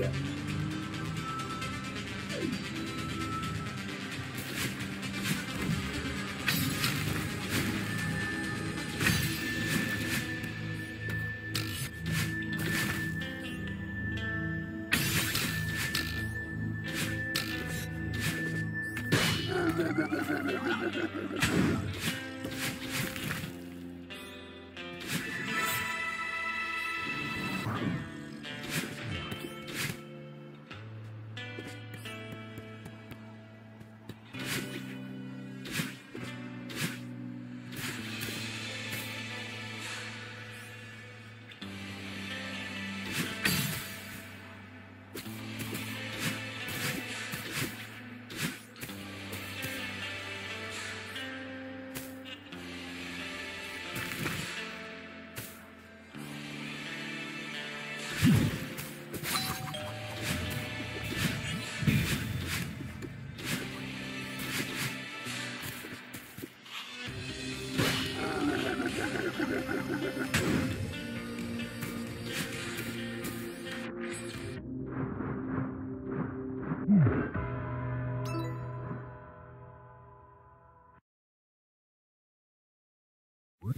yet. you What?